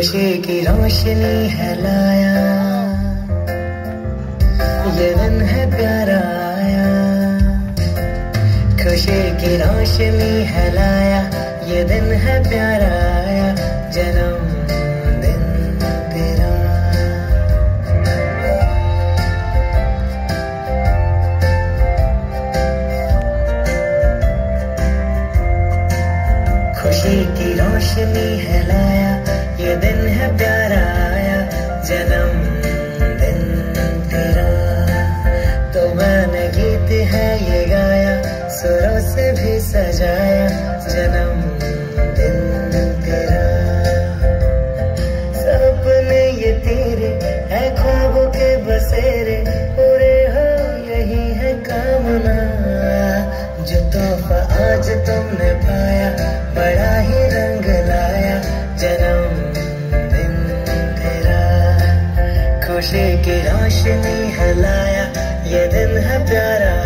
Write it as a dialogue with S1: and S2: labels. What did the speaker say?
S1: खुशी की रोशनी है लाया। ये दिन है प्यारा आया। खुशी की रोशनी है लाया। ये दिन है प्यारा आया। जन्म दिन तेरा। खुशी की रोशनी है लाया। दिन है प्यारा जन्म दिन तेरा। तो मैंने गीत है ये गाया, सुरों से भी सजाया, जन्म तेरा। सपने ये तेरे है के बसेरे, पूरे हो है कामना। जो तोहफा आज तुमने पाया, बड़ा ही रंग खुशी के रोशनी हलाया ये दिन है प्यारा।